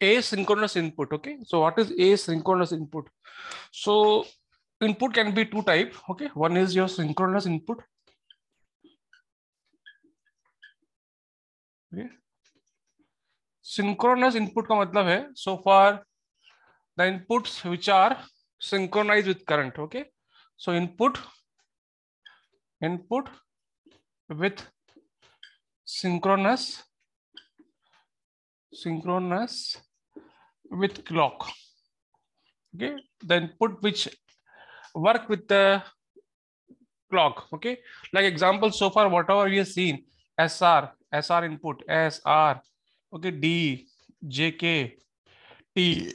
asynchronous input. Okay, so what is asynchronous input? So input can be two type. Okay, one is your synchronous input. Okay. Synchronous input का मतलब है so far the inputs which are synchronized with current. Okay, so input input with synchronous synchronous with clock. Okay the input which work with the clock. Okay like example so far whatever we have seen sr sr input sr okay d jk t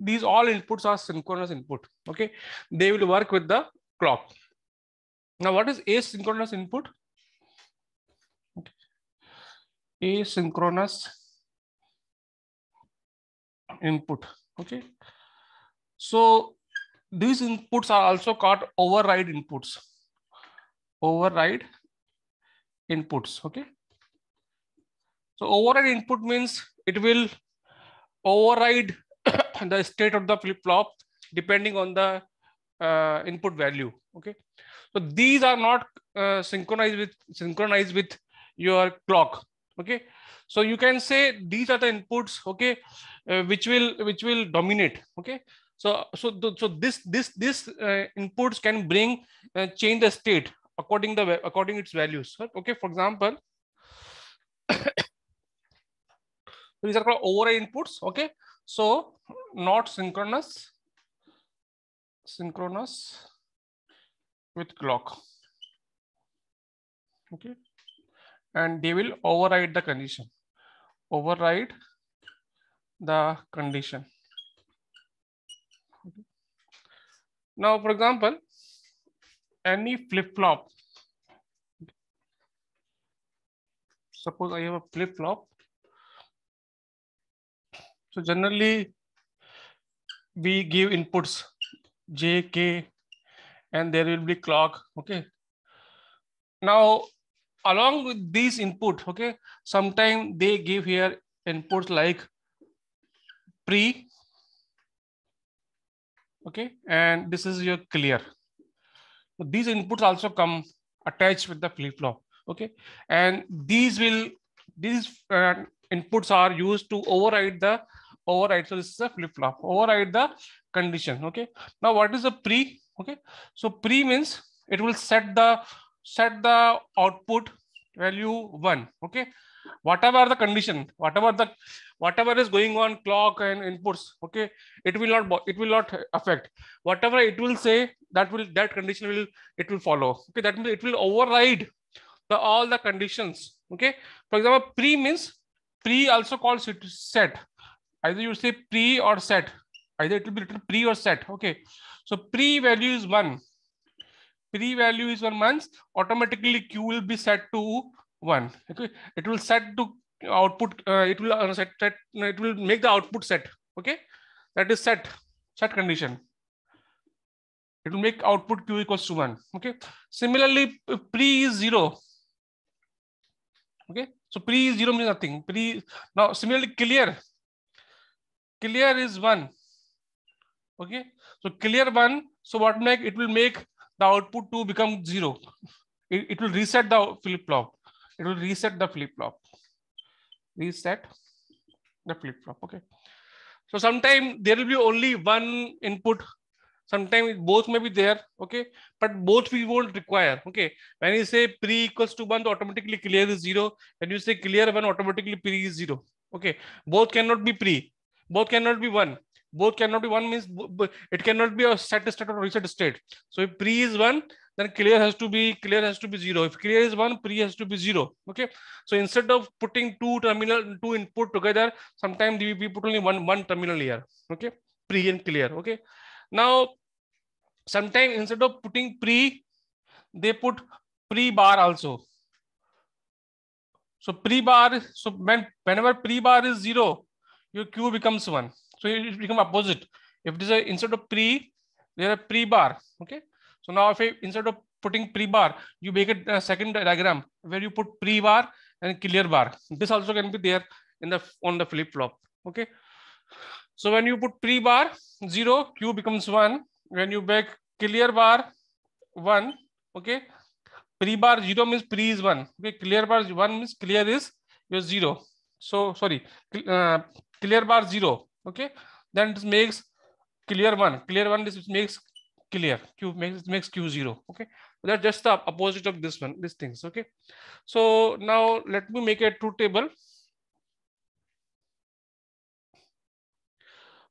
these all inputs are synchronous input. Okay they will work with the clock. Now what is asynchronous input? Okay. asynchronous input okay? So these inputs are also called override inputs. Override inputs okay? So override input means it will override the state of the flip-flop depending on the uh, input value okay? So these are not uh, synchronized with synchronized with your clock okay? So you can say these are the inputs okay uh, which will which will dominate okay? So so so this this this uh, inputs can bring uh, change the state according the according its values okay? For example these are called override inputs okay? So not synchronous synchronous with clock okay and they will override the condition override the condition. Now, for example, any flip-flop. Suppose I have a flip-flop. So generally, we give inputs J, K, and there will be clock. Okay. Now, along with these input, okay, sometimes they give here inputs like pre, okay, and this is your clear. These inputs also come attached with the flip-flop, okay, and these will, these uh, inputs are used to override the override. So this is a flip-flop, override the condition, okay. Now what is a pre, okay? So pre means it will set the set the output value one okay? Whatever the condition whatever the whatever is going on clock and inputs okay? It will not it will not affect. Whatever it will say that will that condition will it will follow okay? That means it will override the all the conditions okay? For example pre means pre also calls it set. Either you say pre or set. Either it will be written pre or set okay? So pre value is one pre value is one month, automatically Q will be set to one. Okay, it will set to output. Uh, it will uh, set, set. It will make the output set. Okay, that is set set condition. It will make output Q equals to one. Okay. Similarly, pre is zero. Okay. So pre is zero means nothing. Pre now similarly clear. Clear is one. Okay. So clear one. So what make it will make the output to become zero. It, it will reset the flip flop. It will reset the flip flop. Reset the flip flop. Okay. So sometime there will be only one input. Sometimes both may be there. Okay. But both we won't require. Okay. When you say pre equals to one, automatically clear is zero. When you say clear one, automatically pre is zero. Okay. Both cannot be pre. Both cannot be one both cannot be one means it cannot be a set state or reset state. So if pre is one, then clear has to be clear has to be zero. If clear is one, pre has to be zero. Okay. So instead of putting two terminal, two input together, sometimes we put only one one terminal here. Okay. Pre and clear. Okay. Now, sometimes instead of putting pre, they put pre bar also. So pre bar, so when whenever pre bar is zero, your Q becomes one. So it become opposite. If it is a instead of pre, there are pre bar. Okay. So now if I, instead of putting pre bar, you make a, a second diagram where you put pre bar and clear bar. This also can be there in the on the flip flop. Okay. So when you put pre bar zero, Q becomes one. When you make clear bar one, okay. Pre bar zero means pre is one. Okay, clear bar one means clear is your zero. So sorry, uh, clear bar zero. Okay, then this makes clear one. Clear one this makes clear. Q makes makes Q zero. Okay, that's just the opposite of this one. These things. Okay, so now let me make a truth table.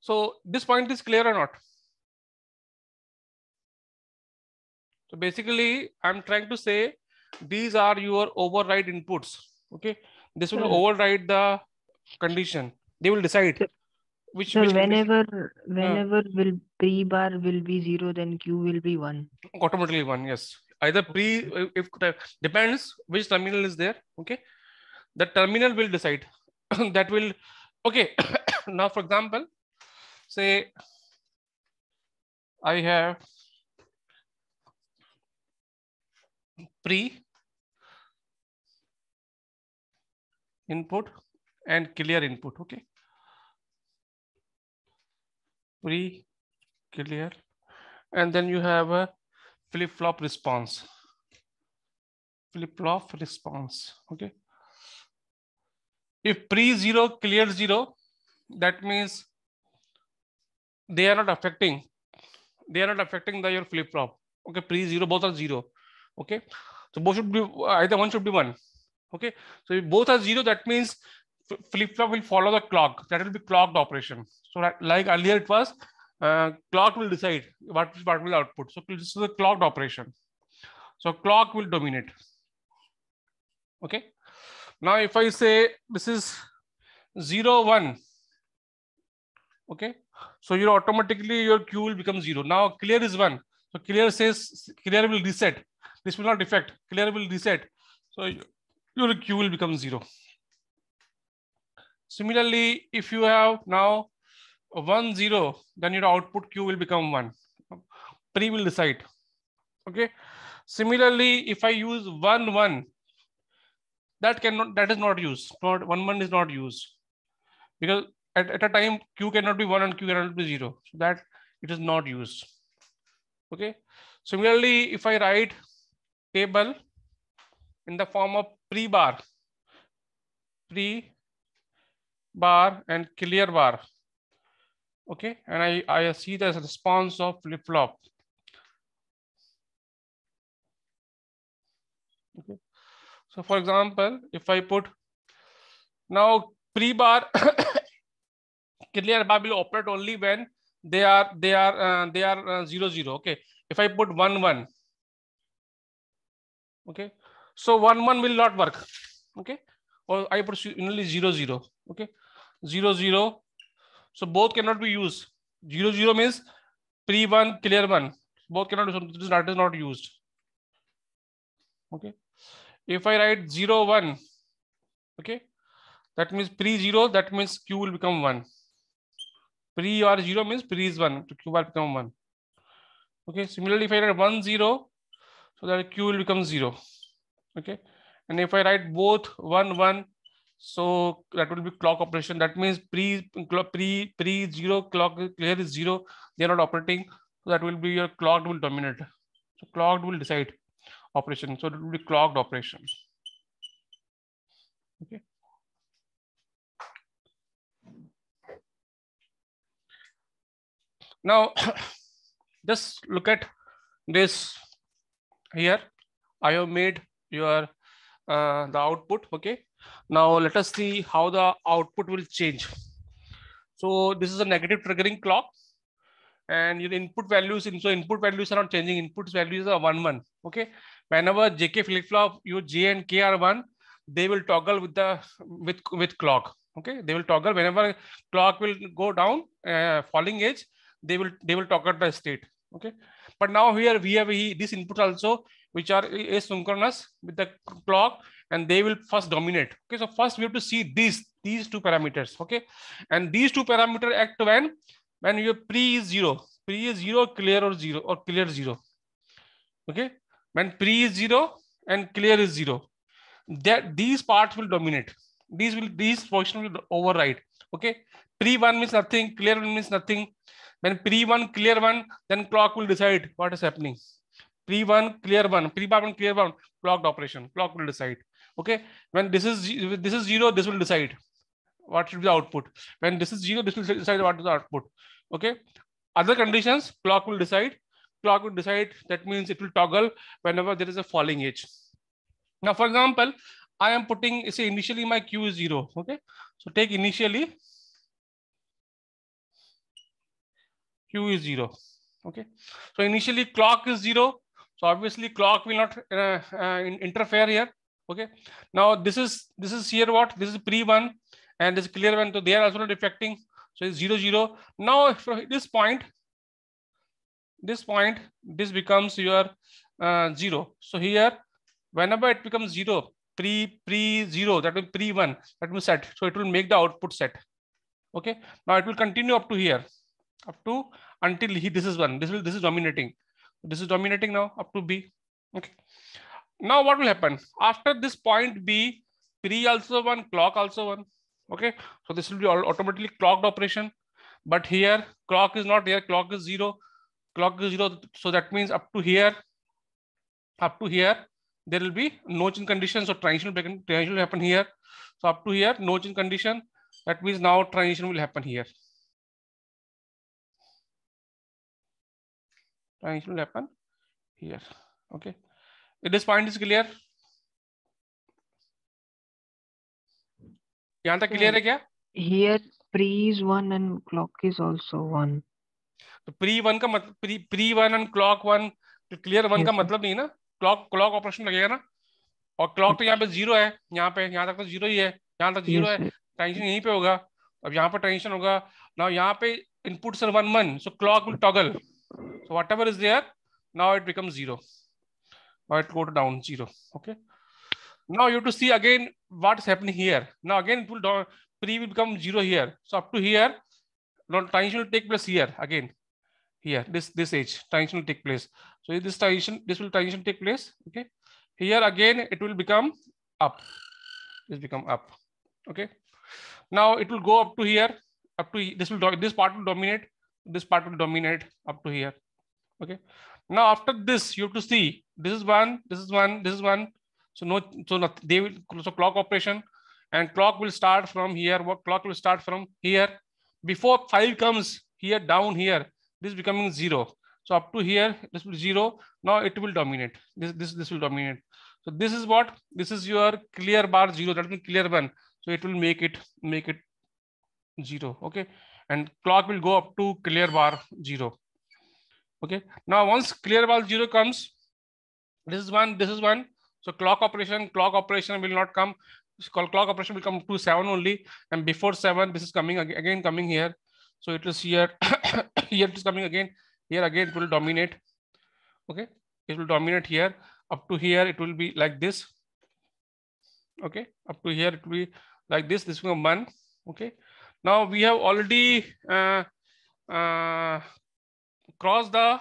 So this point is clear or not? So basically, I'm trying to say these are your override inputs. Okay, this will override the condition. They will decide which. So which whenever uh. whenever will pre bar will be zero, then Q will be one. automatically one. Yes, either pre if depends which terminal is there. Okay, the terminal will decide. that will okay. now, for example, say I have pre input and clear input. Okay. Pre clear. And then you have a flip flop response. Flip flop response. Okay. If pre zero clear zero, that means they are not affecting. They are not affecting the your flip flop. Okay, pre zero, both are zero. Okay, so both should be either one should be one. Okay, so if both are zero, that means flip flop will follow the clock. That will be clocked operation. So that, like earlier it was, uh, clock will decide what what will output. So this is the clocked operation. So clock will dominate. Okay. Now if I say this is zero one. Okay. So you automatically your Q will become zero. Now clear is one. So clear says clear will reset. This will not affect. Clear will reset. So your Q will become zero. Similarly, if you have now one zero, then your output Q will become one. Pre will decide. Okay. Similarly, if I use one one, that cannot that is not used. Not one one is not used because at, at a time Q cannot be one and Q cannot be zero. So that it is not used. Okay. Similarly, if I write table in the form of pre-bar, pre-bar and clear bar. Okay, and I, I see the response of flip-flop. Okay, so for example, if I put now pre-bar, clear bar will operate only when they are they are uh, they are uh, zero zero. Okay, if I put one one, okay, so one one will not work. Okay, or I put only zero zero. Okay, zero zero. So both cannot be used. Zero zero means pre one clear one. Both cannot. So that is not used. Okay, if I write zero one, okay, that means pre zero. That means Q will become one. Pre or zero means pre is one. So Q will become one. Okay. Similarly, if I write one zero, so that Q will become zero. Okay. And if I write both one one, so that will be clock operation. That means pre pre pre zero clock clear is zero. They are not operating. So that will be your clocked will dominate. So clocked will decide operation. So it will be clocked operation. Okay. Now, just look at this here. I have made your uh, the output. Okay. Now let us see how the output will change. So this is a negative triggering clock. And your input values so input values are not changing. Input values are one one. Okay? Whenever jk flip flop your j and k are one they will toggle with the with with clock. Okay? They will toggle. Whenever clock will go down uh, falling edge they will they will toggle the state. Okay? But now here we have this input also which are asynchronous with the clock and they will first dominate. Okay so first we have to see these these two parameters okay? And these two parameters act when when your pre is zero. Pre is zero clear or zero or clear zero. Okay? When pre is zero and clear is zero that these parts will dominate. These will these function will override. Okay, pre one means nothing, clear one means nothing. When pre one, clear one, then clock will decide what is happening. Pre one, clear one, pre one, clear one, clocked operation. Clock will decide. Okay, when this is this is zero, this will decide what should be the output. When this is zero, this will decide what is the output. Okay, other conditions, clock will decide. Clock will decide. That means it will toggle whenever there is a falling edge. Now, for example, I am putting, say initially my Q is zero. Okay. So take initially Q is zero. Okay. So initially clock is zero. So obviously clock will not uh, uh, interfere here. Okay. Now this is, this is here what? This is pre one and this clear one. So they are also not affecting. So it's zero, zero. Now this point, this point, this becomes your uh, zero. So here, whenever it becomes zero, pre pre zero that will pre one that will set so it will make the output set okay now it will continue up to here up to until he this is one this will this is dominating this is dominating now up to b okay now what will happen after this point b pre also one clock also one okay so this will be all automatically clocked operation but here clock is not here clock is zero clock is zero so that means up to here up to here there will be no change condition. So transition will, transition will happen here. So up to here, no change condition. That means now transition will happen here. Transition will happen here. Okay. This point is clear यहाँ तक clear है क्या? Here pre is one and clock is also one तो pre one का मतलब pre one and clock one clear one का मतलब नहीं ना? क्लॉक क्लॉक ऑपरेशन लगेगा ना? और क्लॉक तो यहाँ पे ज़ीरो है यहाँ पे यहाँ तक तो ज़ीरो ही है यहाँ तक ज़ीरो है। टेंशन यहीं पे होगा। अब यहाँ पे टेंशन होगा। नाउ यहाँ पे इनपुट सर वन मन so clock will toggle so whatever is there now it become zero or it go to down zero okay now you have to see again what's happening here now again it will pre will become zero here so up to here transition will take place here again here this this age transition will take place so this transition, this will transition take place. Okay. Here again, it will become up. This become up. Okay. Now it will go up to here. Up to this will this part will dominate. This part will dominate up to here. Okay. Now after this, you have to see this is one, this is one, this is one. So no, so not, they will so clock operation and clock will start from here. What clock will start from here? Before five comes here down here, this is becoming zero. So up to here, this will zero. Now it will dominate. This, this, this will dominate. So this is what, this is your clear bar zero, that means clear one. So it will make it, make it zero, okay? And clock will go up to clear bar zero. Okay, now once clear bar zero comes, this is one, this is one. So clock operation, clock operation will not come. Clock operation will come to seven only. And before seven, this is coming again, coming here. So it is here, here it is coming again. Here again, it will dominate. Okay, it will dominate here. Up to here, it will be like this. Okay, up to here, it will be like this. This will be one. Okay, now we have already uh, uh, crossed the.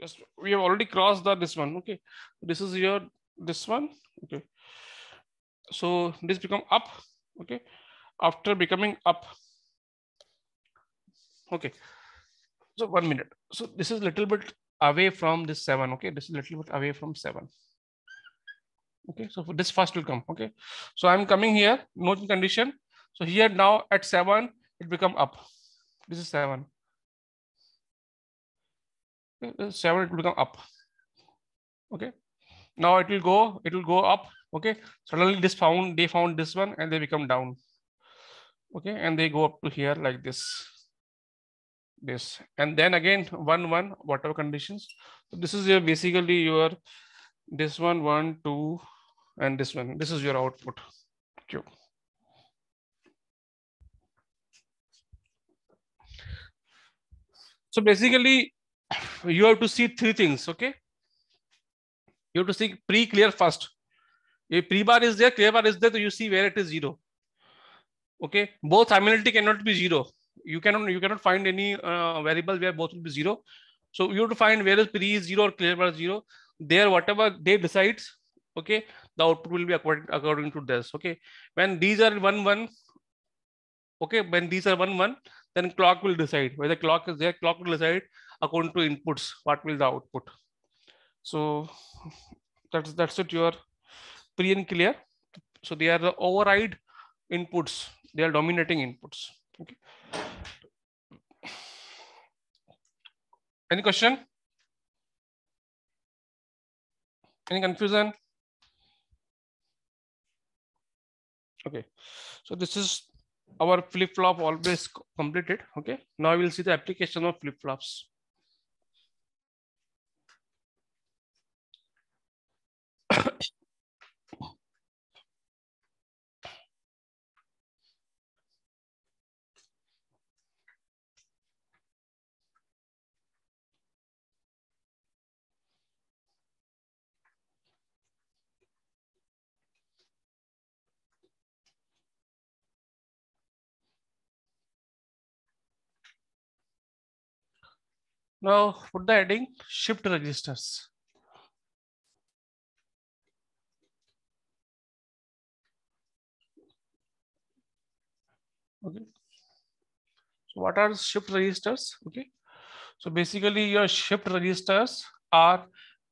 Just we have already crossed the this one. Okay, this is your this one. Okay, so this become up. Okay, after becoming up. Okay, so one minute. So this is little bit away from this seven. Okay, this is little bit away from seven. Okay, so for this first will come. Okay, so I'm coming here, no condition. So here now at seven, it become up. This is seven. Okay, seven, it will become up. Okay, now it will go, it will go up. Okay, suddenly this found, they found this one and they become down. Okay, and they go up to here like this. This. And then again one one whatever conditions. So this is your basically your this one one two and this one. This is your output. Q so basically you have to see three things okay you have to see pre-clear first if pre-bar is there clear bar is there so you see where it is zero okay both simultaneity cannot be zero you cannot you cannot find any uh, variable where both will be zero. So you have to find where is pre is zero or clear bar zero. There, whatever they decides, okay, the output will be according according to this. Okay, when these are one one, Okay, when these are one one, then clock will decide whether clock is there. Clock will decide according to inputs what will the output. So that's that's it. Your pre and clear. So they are the override inputs. They are dominating inputs. Okay. Any question? Any confusion? Okay, so this is our flip-flop always completed. Okay, now we'll see the application of flip-flops. Now put the heading shift registers. Okay. So what are shift registers? Okay. So basically your shift registers are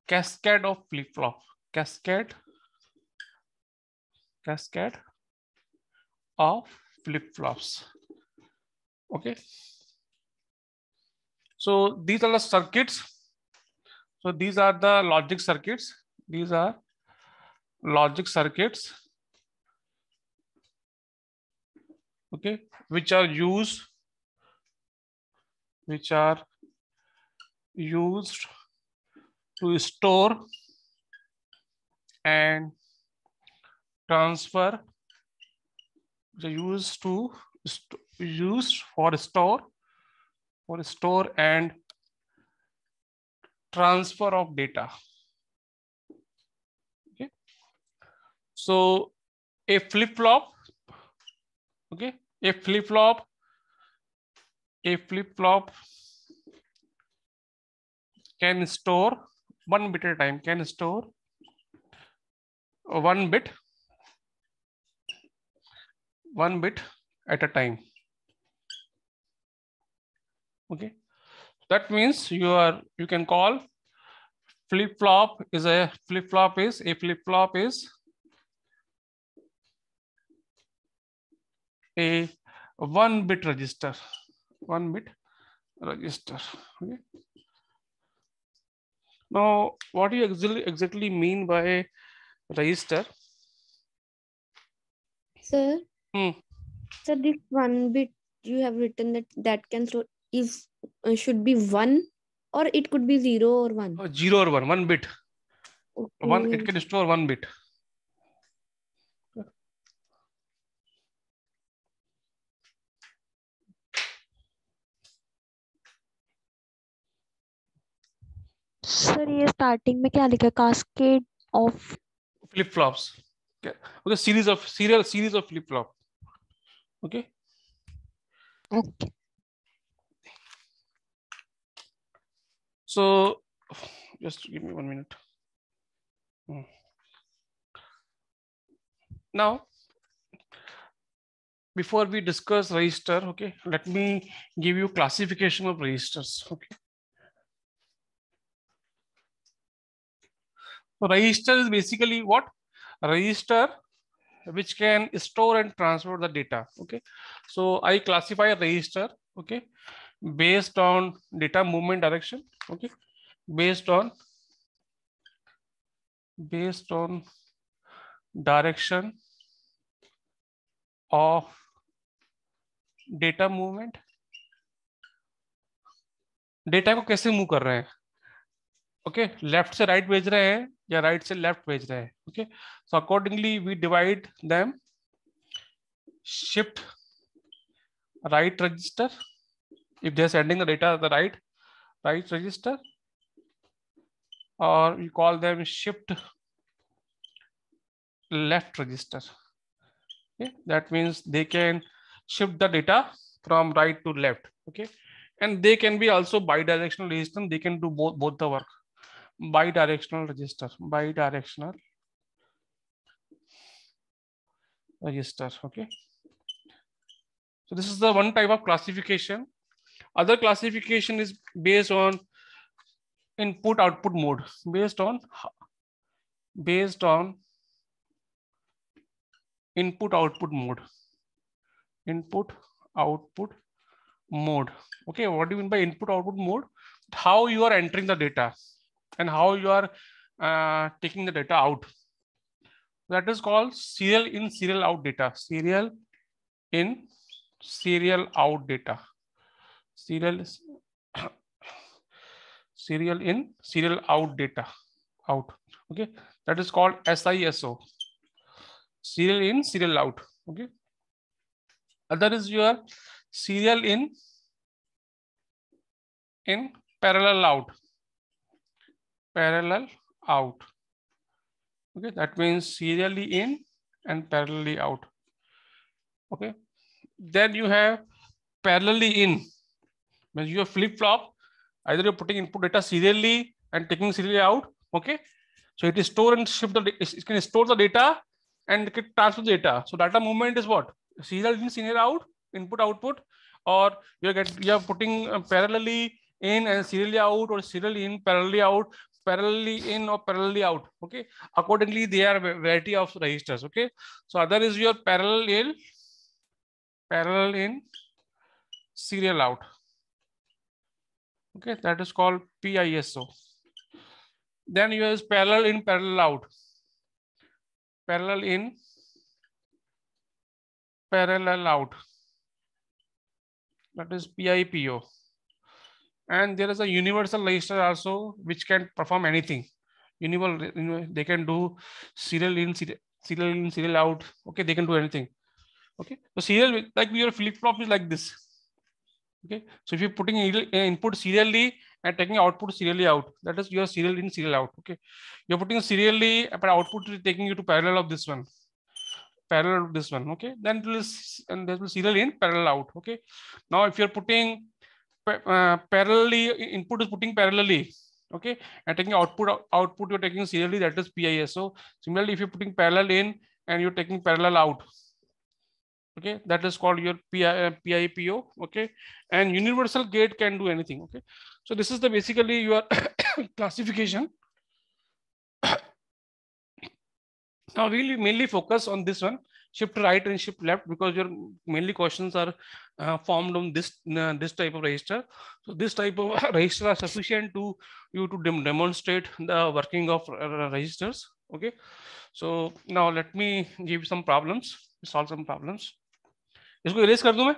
cascade of flip-flop. Cascade. Cascade of flip-flops. Okay. So these are the circuits. So these are the logic circuits. These are logic circuits. Okay, which are used, which are used to store and transfer. Are used to used for store for store and transfer of data. Okay. So a flip-flop, okay, a flip-flop, a flip-flop can store one bit at a time, can store one bit, one bit at a time. Okay? That means you are you can call flip flop is a flip flop is a flip flop is a one bit register one bit register okay. Now what do you exactly exactly mean by register? Sir? Hmm. so this one bit you have written that that can store is uh, should be one or it could be zero or one? Oh, zero or one one bit. One it can store one bit sir ये starting में क्या लिखा है cascade of flip flops okay okay series of serial series of flip flop okay okay so just give me one minute Hmm. now before we discuss register okay let me give you classification of registers okay So register is basically what register which can store and transfer the data okay so i classify a register okay based on data movement direction okay based on based on direction of data movement डेटा को कैसे move कर रहे हैं okay left से right right भेज रहे हैं या राइट से लेफ्ट भेज okay. So accordingly, we divide them. Divide them shift right register. If they're sending the data at the right right register. Or we call them shift left register. Okay? That means they can shift the data from right to left okay? And they can be also bidirectional registers they can do both both the work bidirectional register bidirectional register okay? So this is the one type of classification. Other classification is based on input output mode. Based on based on input output mode. Input output mode. Okay what do you mean by input output mode? How you are entering the data and how you are uh, taking the data out. That is called serial in serial out data. Serial in serial out data. Serial serial in serial out data. Out. Okay? That is called siso serial in serial out. Okay? Other is your serial in in parallel out parallel out. Okay that means serially in and parallelly out. Okay then you have parallelly in. When you have flip flop either you're putting input data serially and taking serially out okay? So it is store and shift the it can store the data and it transfer the data. So data movement is what? Serial in serial out input output or you're get you're putting uh, parallelly in and serially out or serially in parallelly out parallelly in or parallelly out okay? Accordingly they are variety of registers okay? So other is your parallel in parallel in serial out okay? That is called piso then you have parallel in parallel out. Parallel in parallel out. That is pipo and there is a universal register also which can perform anything. Universal you know, they can do serial in serial in serial out. Okay they can do anything. Okay so serial like your flip flop is like this. Okay so if you're putting input serially and taking output serially out that is your serial in serial out. Okay you're putting serially but output is taking you to parallel of this one. Parallel of this one. Okay then it will and there will serial in parallel out. Okay now if you're putting uh, parallelly input is putting parallelly okay? And taking output output you're taking serially that is piso similarly if you're putting parallel in and you're taking parallel out okay? That is called your PI, pipo okay? And universal gate can do anything okay? So this is the basically your classification. Now we'll mainly focus on this one shift right and shift left because your mainly questions are uh, formed on this uh, this type of register. So this type of register are sufficient to you to dem demonstrate the working of uh, registers. Okay. So now let me give some problems, solve some problems. इसको erase कर दूं मैं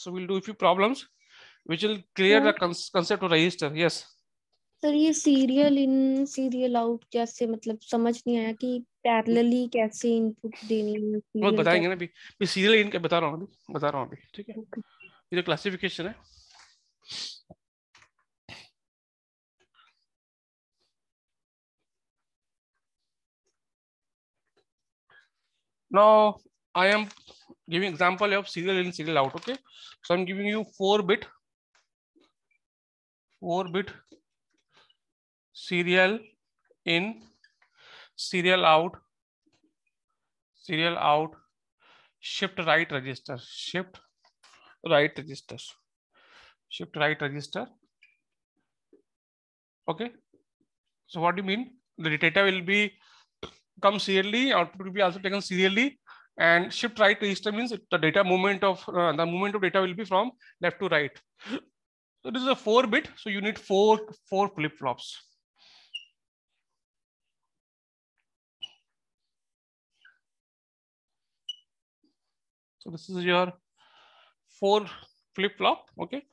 So we'll do a few problems which will clear yeah. the concept of register. Yes. Sir ये serial in serial out जैसे मतलब समझ नहीं आया कि पैरेलली कैसे इनपुट देनी है वो बताएँगे ना अभी। मैं सीरियल इन का बता रहा हूँ अभी बता रहा हूँ अभी ठीक है? ये तो क्लासिफिकेशन है। Now I am giving example of serial in serial out. Okay, so I'm giving you four bit, four bit serial in, serial out, serial out, shift right register, shift right register, shift right register. Okay. So what do you mean? The data will be come serially, output will be also taken serially, and shift right register means the data movement of uh, the movement of data will be from left to right. So this is a four bit, so you need four four flip flops. So this is your four flip flop. Okay.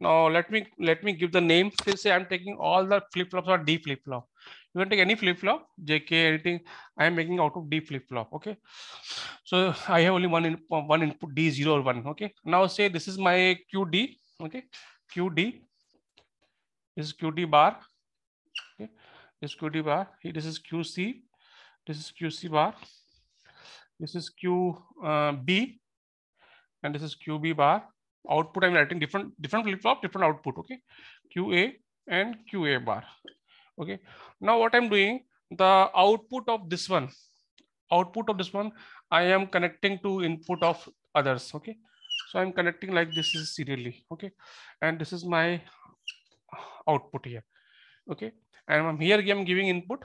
Now let me let me give the name. Say I'm taking all the flip flops are D flip flop. You can take any flip flop, JK, anything. I am making out of D flip flop. Okay. So I have only one in, one input D zero or one. Okay. Now say this is my QD. Okay. QD. This is QD bar. Okay. This is QD bar. This is QC. This is QC bar. This is QB. Uh, and this is QB bar. Output I'm writing different different flip flop, different output. Okay, QA and QA bar. Okay. Now what I'm doing, the output of this one, output of this one, I am connecting to input of others. Okay. So I'm connecting like this is serially. Okay. And this is my output here. Okay. And I'm here I'm giving input.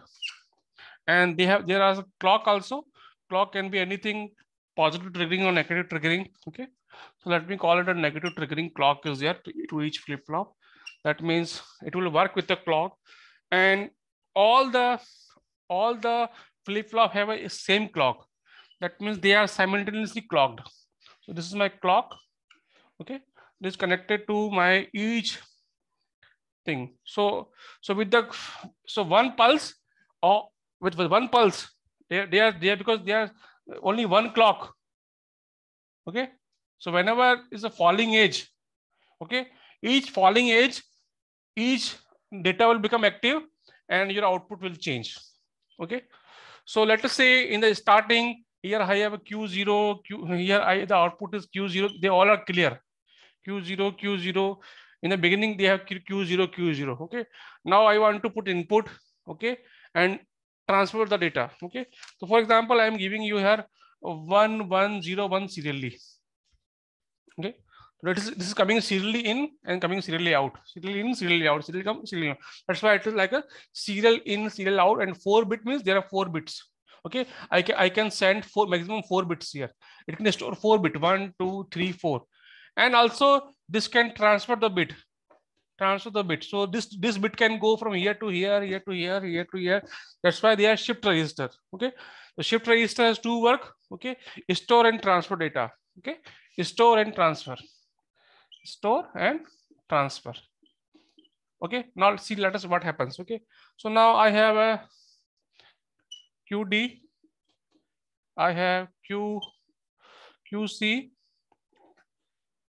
And they have there are a clock also. Clock can be anything positive triggering or negative triggering. Okay. So let me call it a negative triggering clock is there to, to each flip flop. That means it will work with the clock and all the all the flip flop have a same clock. That means they are simultaneously clocked. So this is my clock. Okay, this is connected to my each thing. So so with the so one pulse or with, with one pulse, they, they are there because they are only one clock. Okay, so whenever is a falling edge, okay, each falling edge, each data will become active and your output will change. Okay. So let us say in the starting here I have a Q0, Q, here I, the output is Q0. They all are clear. Q0, Q0. In the beginning, they have Q0, Q0. Okay. Now I want to put input. Okay. And transfer the data. Okay. So for example, I am giving you here one, one, zero, one serially. Okay. This is, this is coming serially in and coming serially out. Serially in, serially out, serially come, serially out. That's why it is like a serial in, serial out, and four bit means there are four bits. Okay, I can I can send four maximum four bits here. It can store four bit one, two, three, four, and also this can transfer the bit, transfer the bit. So this this bit can go from here to here, here to here, here to here. That's why they are shift register. Okay, the shift register has two work. Okay, store and transfer data. Okay, store and transfer store and transfer. Okay, now see, let us what happens. Okay, so now I have a QD, I have Q, QC.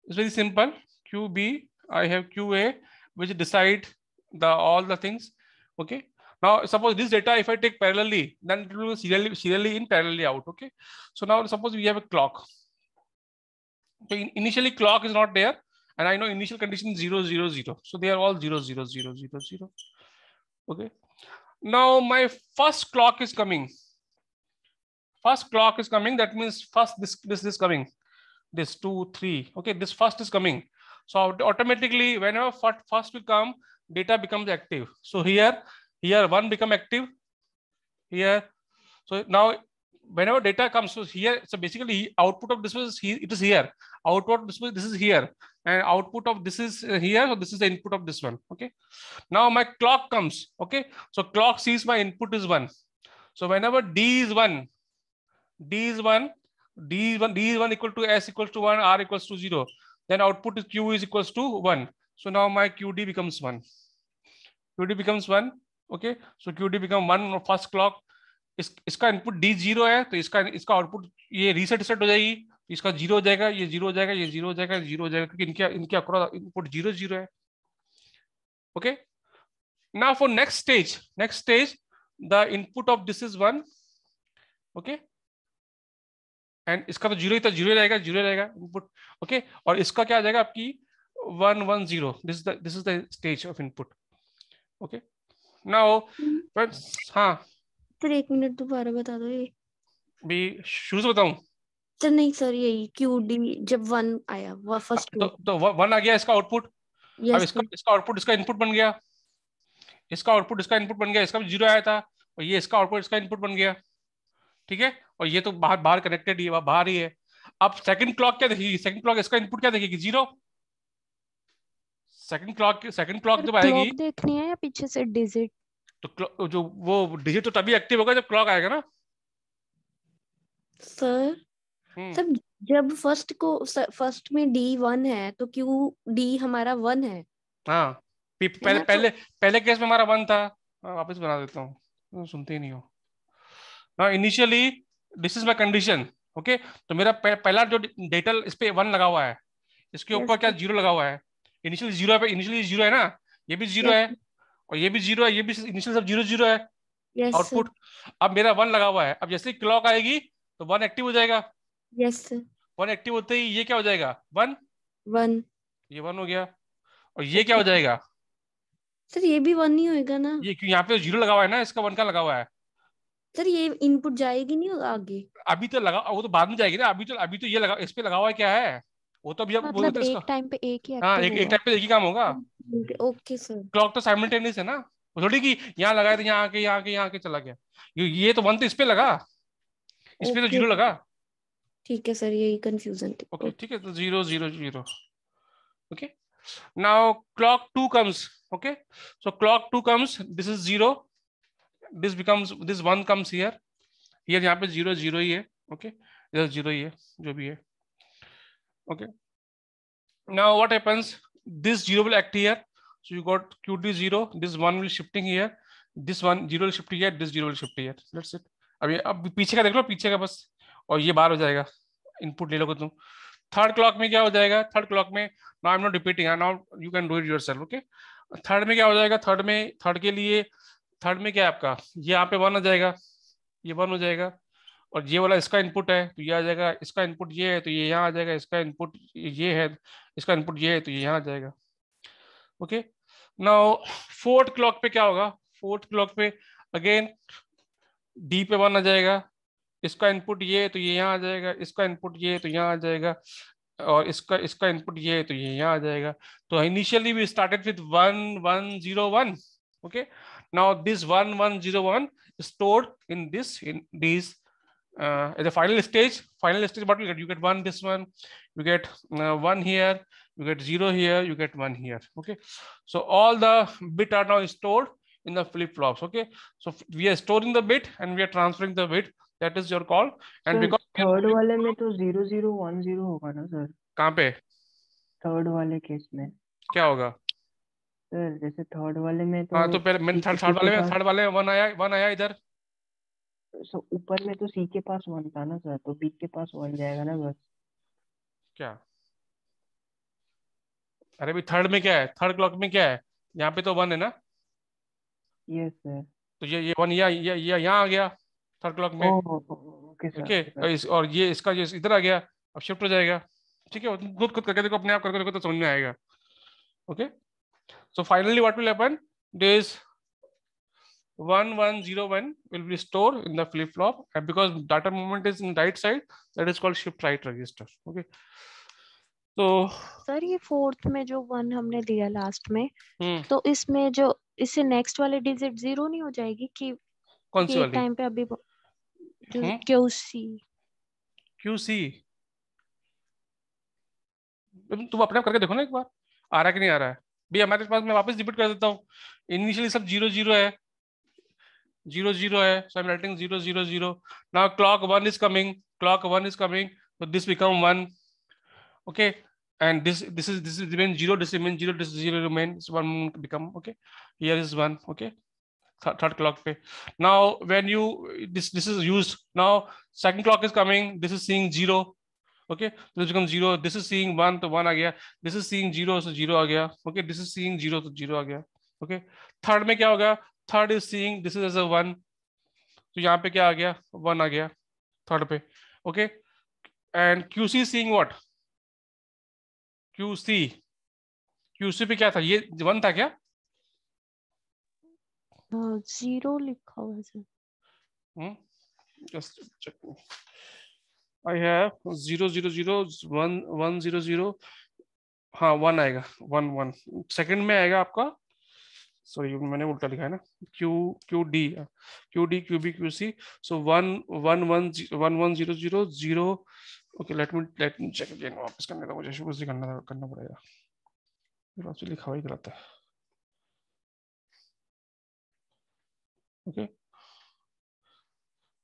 It's very simple. QB, I have QA, which decide the all the things. Okay. Now, suppose this data, if I take parallelly, then it will serially, serially in, parallelly out. Okay. So now suppose we have a clock. So in, initially clock is not there and I know initial condition 0, 0, 0. So they are all 0, 0, 0, 0, 0. Okay. Now my first clock is coming. First clock is coming. That means first this this is coming. This two, three. Okay, this first is coming. So automatically, whenever first will come, data becomes active. So here, here one become active. Here. So now whenever data comes so here so basically output of this was here it is here output this was this is here and output of this is uh, here so this is the input of this one okay now my clock comes okay so clock sees my input is one so whenever d is one d is one d is one d is one equal to s equals to one r equals to zero then output is q is equals to one so now my qd becomes one qd becomes one okay so qd become one first clock इस, इसका input D zero है तो इसका इसका output ये reset set हो जाएगी इसका ज़ीरो हो जाएगा ये ज़ीरो हो जाएगा ये ज़ीरो हो जाएगा ज़ीरो हो जाएगा क्योंकि इनके इनके अक्रॉस इनपुट ज़ीरो ज़ीरो है okay now for next stage next stage the input of this is one okay and इसका तो ज़ीरो ही था ज़ीरो रहेगा ज़ीरो रहेगा इनपुट ओके और इसका क्या आ जाएगा आपकी one one zero this is the this is the stage of input okay now हाँ. सर एक मिनट दोबारा बता दो ये। भी शुरू से बताऊँ? सर नहीं सर यही क्यू डी जब वन आया वो फ़र्स्ट तो, तो वन आ गया इसका आउटपुट अब इसका इसका आउटपुट इसका इनपुट बन गया। इसका आउटपुट इसका इनपुट बन गया इसका भी ज़ीरो आया था और ये इसका आउटपुट इसका इनपुट बन गया। ठीक है? और ये तो बाहर बाहर कनेक्टेड ही है बाहर ही है। अब सेकंड क्लॉक क्या देखेगी? सेकंड क्लॉक इसका इनपुट क्या देखेगी? Zero second clock second clock जब आएगी देखनी है या पीछे से डिजिट तो जो वो डिजिट तो तभी एक्टिव होगा जब क्लॉक आएगा ना। सर तब जब फ़र्स्ट को फ़र्स्ट में डी वन है तो क्यू डी हमारा वन है? हाँ। पहले तो... पहले पहले केस में हमारा वन था। वापस बना देता हूँ। सुनते ही नहीं हो। हाँ initially this is my condition okay तो मेरा पहला जो डेटा इस पे वन लगा हुआ है इसके ऊपर क्या ज़ीरो लगा हुआ है? इनिशियली ज़ीरो है इनिशियली ज़ीरो है ना? ये भी ज़ीरो है और ये भी ज़ीरो है ये भी इनिशियल सब ज़ीरो ज़ीरो है। आउटपुट yes, अब मेरा वन लगा हुआ है। अब जैसे क्लॉक आएगी तो वन एक्टिव हो जाएगा। यस वन एक्टिव होते ही ये क्या हो जाएगा? वन वन ये वन हो गया। और ये क्या हो जाएगा? सर ये भी वन ही होएगा ना? ये यहाँ पे ज़ीरो लगा हुआ है ना? इसका वन का लगा हुआ है? सर ये इनपुट जाएगी नहीं आगे? अभी तो लगा वो तो बाद में जाएगी ना अभी तो अभी तो ये लगा इस पे लगा हुआ क्या है? वो तो अभी बोल मतलब तो एक टाइम पे एक ही हाँ एक एक टाइम पे एक ही काम होगा। ओके सर क्लॉक तो साइमल्टेनियस है ना? थोड़ी कि यहाँ लगाया तो यहाँ आके यहाँ आके यहाँ आके चला गया। ये तो वन तो इस पे लगा। इस पे तो ज़ीरो लगा। ठीक है सर यही कंफ्यूजन थी। ओके ठीक है तो zero zero zero okay? Now clock 2 comes okay? So clock 2 comes this is 0 this becomes this 1 comes here here यहाँ पे 0 0 ही है okay इधर 0 ही है जो भी है okay now what happens this 0 will act here so you got qt 0 this 1 will shifting here this one 0 will shift here this 0 will shift here that's it अब ये अब पीछे का देख लो पीछे का बस और ये बाहर हो जाएगा इनपुट ले लोगे तुम थर्ड क्लॉक में क्या हो जाएगा थर्ड क्लॉक में now I am not repeating now you can do it yourself okay third में क्या हो जाएगा थर्ड में थर्ड के लिए थर्ड में क्या है आपका? ये यहाँ पे वन आ जाएगा। ये वन हो जाएगा। और ये वाला इसका इनपुट है तो ये आ जाएगा। इसका इनपुट ये है तो ये यहाँ आ जाएगा। इसका इनपुट ये है, इसका इनपुट ये है तो ये यहाँ आ जाएगा। ओके नाउ फोर्थ क्लॉक पे क्या होगा? फोर्थ क्लॉक पे अगेन डी पे वन आ जाएगा। इसका इनपुट ये तो ये यहाँ आ जाएगा। इसका इनपुट ये तो यहाँ आ जाएगा। और इसका इसका इनपुट ये है तो ये यहाँ आ जाएगा। तो initially we started with one one zero one okay? now this one one zero one is stored in this in these uh, at the final stage final stage what you get you get one this one you get uh, one here you get zero here you get one here okay so all the bit are now stored in the flip flops okay so f- we are storing the bit and we are transferring the bit that is your call and sir because third वाले में तो zero zero one zero होगा ना sir कहाँ पे third वाले case में क्या होगा सर जैसे थर्ड वाले में तो हाँ तो पहले मैंने थर्ड थर्ड वाले में थर्ड वाले में वन आया वन आया इधर। सो ऊपर में तो सी के पास वन था ना सर तो बी के पास वन जाएगा ना बस। क्या? अरे भाई थर्ड में क्या है? थर्ड क्लॉक में क्या है? यहाँ पे तो वन है ना? यस सर तो ये ये वन ये ये ये यहाँ आ गया थर्ड क्लॉक में। ओके ओके और ये इसका ये इधर आ गया अब शिफ्ट हो जाएगा। ठीक है खुद खुद करके देखो अपने आप करके देखो तो समझ में आएगा। Okay so finally what will happen this 1101 will be stored in the flip flop and because data movement is in right side that is called shift right register. Okay. So sir ये fourth में जो one हमने दिया last में हम्म। तो इसमें जो इससे नेक्स्ट वाले डिजिट ज़ीरो नहीं हो जाएगी कि कौन सी वाली? टाइम पे अभी जो हम्म। क्यू सी QC तुम तुम अपने आप करके देखो ना एक बार। आ रहा है कि नहीं आ रहा है? भी हमारे पास, मैं वापस रिपीट कर देता हूँ। इनिशियली सब ज़ीरो ज़ीरो है। ज़ीरो ज़ीरो है। So I am writing zero zero zero now clock one is coming clock one is coming so this become one okay and this this is this is remain zero this remain zero this zero remain one become okay here is one okay third clock पे। Now when you this this is used now second clock is coming this is seeing zero okay तो come zero this is seeing one तो one आ गया। This is seeing zero तो zero आ गया। Okay this is seeing zero तो zero आ गया। ओके थर्ड में क्या होगा? Third is seeing this is edge a one तो यहाँ पे क्या आ गया? वन आ गया थर्ड पे। Okay and QC seeing what Q C पे क्या था? ये वन था क्या? हाँ, ज़ीरो लिखा हुआ sir hmm just check check. I zero zero zero one one, zero zero. हाँ वन आएगा वन वन सेकंड में आएगा आपका सॉरी मैंने उल्टा लिखा है ना Q Q D Q D Q B Q C so one one one one one zero zero zero okay let me let me check again वापस करने का मुझे शुरू से करना करना पड़ेगा। मेरे पास तो लिखा हुआ ही गलत है। Okay.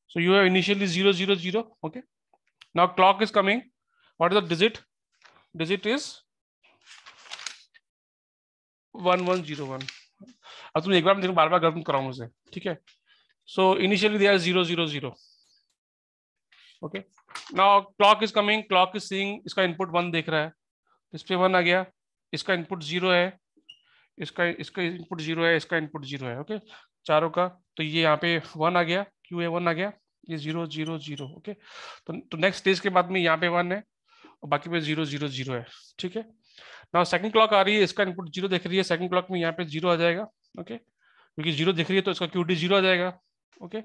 So you have initially 0 0 0 okay? Now clock is coming what is the digit digit is 1101 अब तुम एक बार देखो बार बार गर्म कराओ मुझे ठीक है so initially they are 0 0 0 okay now clock is coming clock is seeing इसका input 1 देख रहा है इस पे 1 आ गया इसका input 0 है इसका इसका इनपुट ज़ीरो है इसका इनपुट ज़ीरो है ओके चारों का तो ये यहाँ पे वन आ गया क्यू ए वन आ गया ये ज़ीरो ज़ीरो ज़ीरो, ओके? तो तो नेक्स्ट स्टेज के बाद में यहाँ पे वन है, और बाकी पे ज़ीरो ज़ीरो ज़ीरो है, ठीक है? ना सेकंड क्लॉक आ रही है, इसका इनपुट ज़ीरो दिख रही है सेकंड क्लॉक में यहाँ पे ज़ीरो आ जाएगा, ओके? क्योंकि ज़ीरो दिख रही है तो इसका क्यू डी ज़ीरो आ जाएगा, ओके?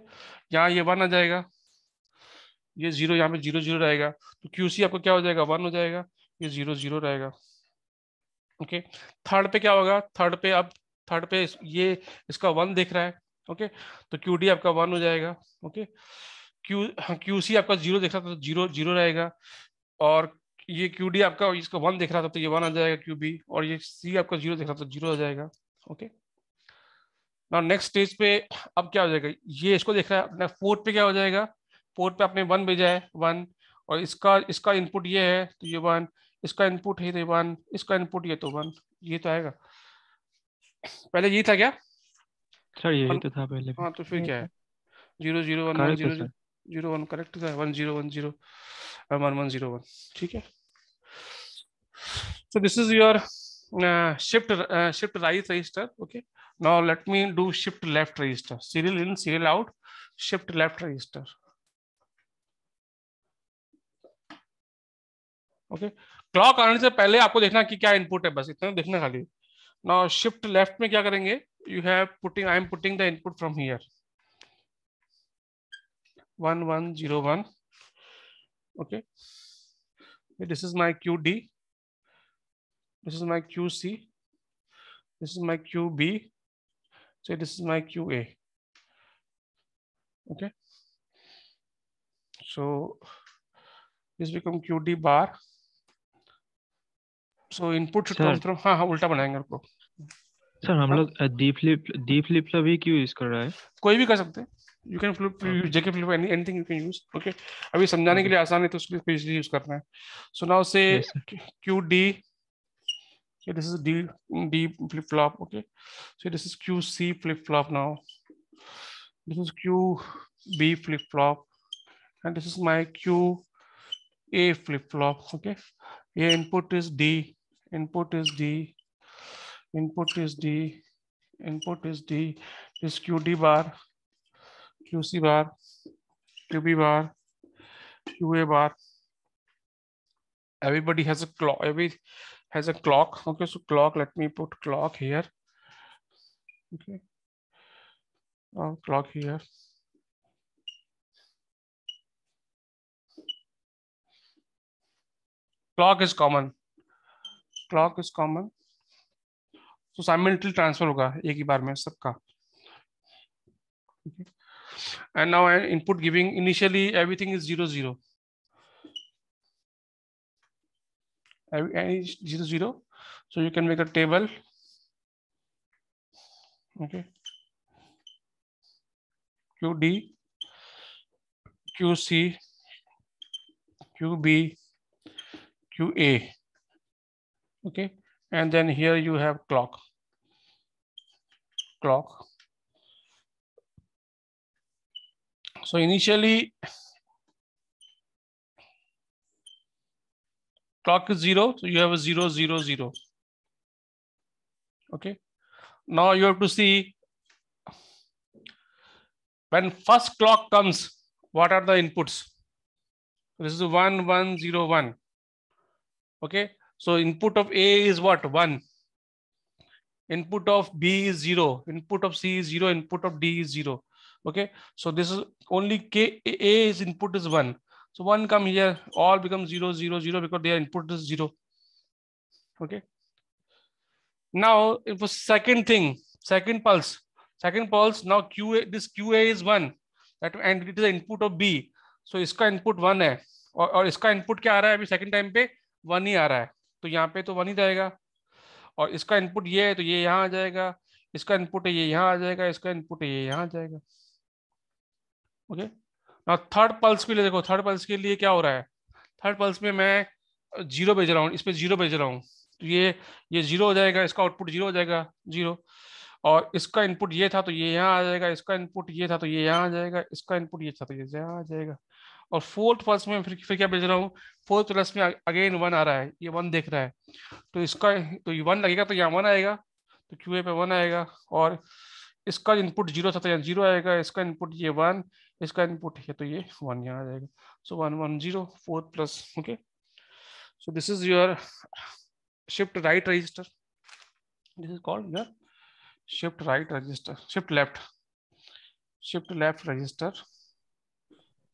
यहाँ ये वन आ जाएगा, ये ज़ीरो, यहाँ पे ज़ीरो ज़ीरो रहेगा तो क्यू आपको क्या हो जाएगा? वन हो जाएगा, ये ज़ीरो ज़ीरो रहेगा, ओके? थर्ड पे क्या होगा? थर्ड पे अब थर्ड पे ये, इसका वन दिख रहा है ओके? तो क्यू डी आपका वन हो जाएगा, ओके? क्यू क्यू सी आपका ज़ीरो देख रहा था तो ज़ीरो ज़ीरो रहेगा। और ये क्यू डी आपका इसका वन देख रहा था तो ये वन आ जाएगा क्यू बी और ये सी आपका ज़ीरो दिख रहा था तो ज़ीरो आ जाएगा, ओके? ना नेक्स्ट स्टेज पे अब क्या हो जाएगा? ये इसको देख रहा है फोर्थ पे क्या हो जाएगा? फोर्थ पे आपने वन भेजा है वन और इसका इसका इनपुट ये है तो ये वन इसका इनपुट है तो वन इसका इनपुट ये तो वन ये तो आएगा। पहले ये था क्या? सर यही तो था पहले हाँ तो फिर क्या है? 001101 करेक्ट था। 1010 और 1101 ठीक है? So this is your shift shift right register okay now let me do shift left register serial in serial out shift left register okay clock आने से पहले आपको देखना कि क्या इनपुट है बस इतना देखना खाली। नाउ शिफ्ट लेफ़्ट में क्या करेंगे you have putting I am putting the input from here one one zero one okay this is my qd this is my qc this is my qb so this is my qa okay so this become qd bar so input should Sir. come from हाँ हाँ उल्टा बनाएँगे उसको sir हम लोग deep flip deep flip क्यों use कर रहा है? कोई भी कर सकते हैं। You can flip JK flip any anything you can use okay अभी समझाने हाँ। के लिए आसान है तो उसके लिए यूज़ करना है। सो नाउ से Q D this is D D flip flop okay so this is Q C flip flop now this is Q B flip flop and this is my Q A flip flop okay ये input is D input is D input is D, input is D. This QD bar, QC bar, QB bar, QA bar. Everybody has a clock. Every has a clock. Okay, so clock, let me put clock here. Okay. Uh, clock here. Clock is common. Clock is common. तो साइमिल्टी transfer होगा एक ही बार में सबका। And now I input giving initially everything is zero zero zero zero so you can make a table okay Q D Q C Q B Q A okay. And then here you have clock clock so initially clock is zero, so you have a zero, zero, zero. Okay. Now you have to see when first clock comes, what are the inputs? This is one, one, zero, one. Okay. So input of A is what? One. Input of B is zero. Input of C is zero. Input of D is zero. Okay. So this is only K A is input is one. So one come here, all become zero, zero, zero because their input is zero. Okay. Now it was second thing, second pulse, second pulse. Now QA, this QA is one, that and it is the input of B. So इसका input one है और, और इसका input क्या आ रहा है अभी second time पे one ही आ रहा है तो यहाँ पे तो one ही जाएगा। और इसका इनपुट ये है तो ये यहाँ आ जाएगा। इसका इनपुट ये यहाँ आ जाएगा। इसका है, ये यहाँ आ जाएगा। ओके ना थर्ड पल्स के लिए देखो थर्ड पल्स के लिए क्या हो रहा है? थर्ड पल्स में मैं ज़ीरो भेज रहा हूँ, इस पे ज़ीरो भेज रहा हूँ। तो ये ये ज़ीरो हो जाएगा, इसका आउटपुट ज़ीरो हो जाएगा ज़ीरो और इसका इनपुट ये था तो ये यहाँ आ जाएगा, इसका इनपुट ये था तो ये यहाँ आ जाएगा, इसका इनपुट ये था तो ये यहाँ आ जाएगा। और फोर्थ पल्स में फिर फिर क्या भेज रहा हूँ? फोर्थ प्लस में अगेन वन आ रहा है, ये वन देख रहा है। तो इसका तो ये वन लगेगा तो यहाँ वन आएगा तो क्यू ए पे वन आएगा, और इसका इनपुट ज़ीरो था तो यहाँ ज़ीरो आएगा, इसका इनपुट ये वन इसका इनपुट है तो ये वन यहाँ आ जाएगा। So one one zero fourth plus okay so this is your shift right register this is called your shift right register shift left shift left register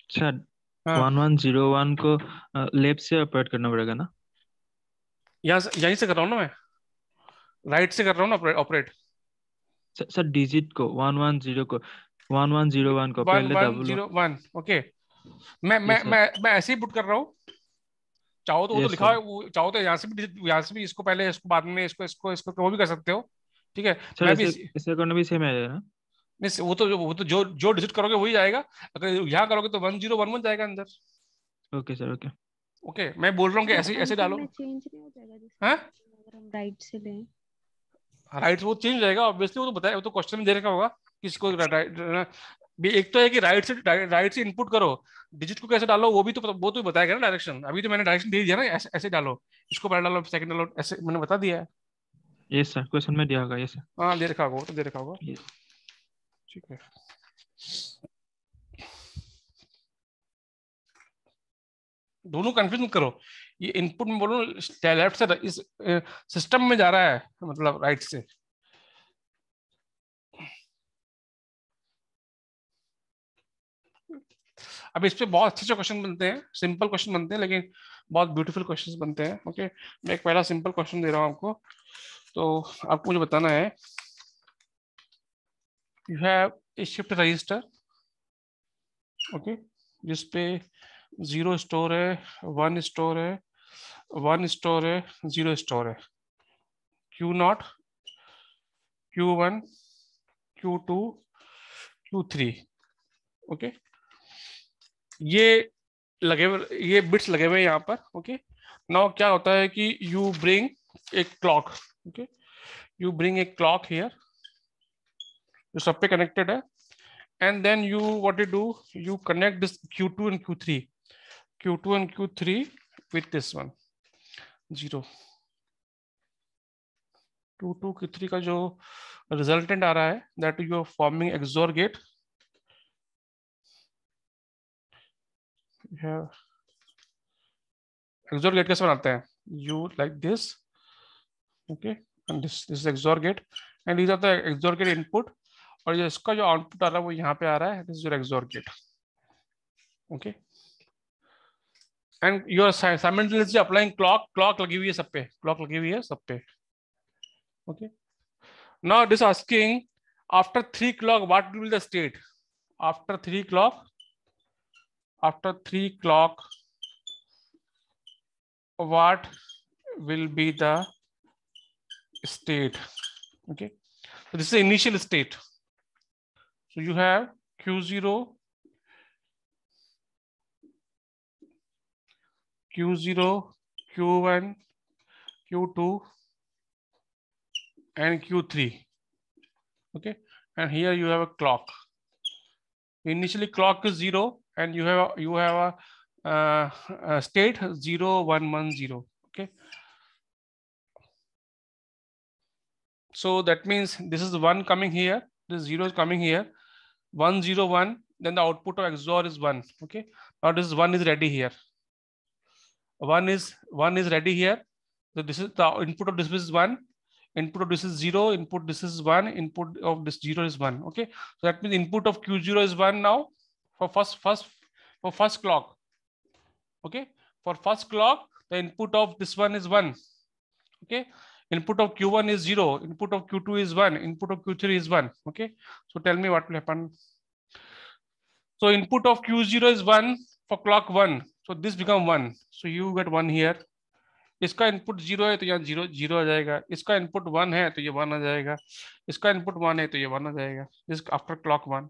sir one one zero one को left से operate करना पड़ेगा ना? यहाँ यहीं से कर रहा हूँ ना मैं? राइट से कर रहा हूँ ना ऑपरेट सर, डिजिट को वन वन ज़ीरो को वन वन ज़ीरो वन को पहले दबो ज़ीरो वन ओके मैं मैं मैं मैं ऐसे ही पुट कर रहा हूँ। चाहो तो वो तो लिखा. है वो चाहो तो यहाँ से भी यहाँ से भी इसको पहले इसको बाद में इसको इसको इसको वो भी कर सकते हो। ठीक है सर मैं भी ऐसे ऐसे करना भी सेम आ जाएगा ना? नहीं वो तो वो तो जो जो डिजिट करोगे वही जाएगा। अगर यहाँ करोगे तो वन ज़ीरो वन वन जाएगा अंदर। ओके सर ओके ओके मैं बोल रहा हूँ कि ऐसे ऐसे डालो। चेंज नहीं हो हाँ? राइट से लें। राइट वो चेंज हो जाएगा ऑब्वियसली वो तो बताया वो तो क्वेश्चन में दे रखा होगा किसको भी एक तो है कि राइट से राइट से इनपुट करो। डिजिट को कैसे डालो वो भी तो वो तो बताया गया ना डायरेक्शन अभी तो मैंने डायरेक्शन दे दिया ना ऐसे ऐसे डालो। इसको पहले डालो सेकंड डालो ऐसे मैंने बता दिया है। यस सर क्वेश्चन में दिया होगा यस सर हाँ दे रखा होगा तो दे रखा होगा। Yes. ठीक है। दोनों कंफ्यूज करो। ये इनपुट में बोलो लेफ़्ट से इस सिस्टम में जा रहा है मतलब राइट से। अब इस पे बहुत अच्छे अच्छे क्वेश्चन बनते हैं सिंपल क्वेश्चन बनते हैं, लेकिन बहुत ब्यूटीफुल क्वेश्चंस बनते हैं ओके मैं एक पहला सिंपल क्वेश्चन दे रहा हूँ आपको। तो आपको मुझे बताना है you have a shift register okay जिसपे ज़ीरो स्टोर है वन स्टोर है वन स्टोर है ज़ीरो स्टोर है। Q not Q one Q two Q three okay ये लगे ये बिट्स लगे हुए हैं यहाँ पर ओके नाउ क्या होता है कि you bring a clock okay you bring a clock here जो सब पे कनेक्टेड है। And then you what you do you connect this Q2 two and Q three Q two and Q three with this one zero two two Q three का जो resultant आ रहा है that you are forming XOR gate XOR gate कैसे बनाते हैं? You like this okay and this this XOR gate and is are the XOR gate input और ये इसका जो आउटपुट आ रहा है वो यहाँ पे आ रहा है this your XOR gate okay and you are simultaneously applying clock clock लगी हुई है सब पे क्लॉक लगी हुई है सब पे. Okay now this asking after three clock what will the state after three clock after three clock what will be the state? Okay? So this is the so you have q0 q0 q1 q2 and q3 okay? And here you have a clock. Initially clock is zero and you have a, you have a uh, uh, state 0 1 1 0 okay? So that means this is one coming here. This zero is coming here 1 0 1 then the output of XOR is 1 okay? Now this one is ready here. One is one is ready here. So this is the input of this is 1 input of this is 0 input this is 1 input of this 0 is 1 okay? So that means input of q0 is 1 now for first first for first clock okay? For first clock the input of this one is 1 okay input of q1 is 0 input of q2 is 1 input of q3 is 1 okay so tell me what will happen so input of q0 is 1 for clock 1 so this become 1 so you get 1 here इसका input zero है तो यहाँ zero zero आ जाएगा इसका input one है तो ये one आ जाएगा इसका इनपुट वन है तो ये वन आ जाएगा this after clock one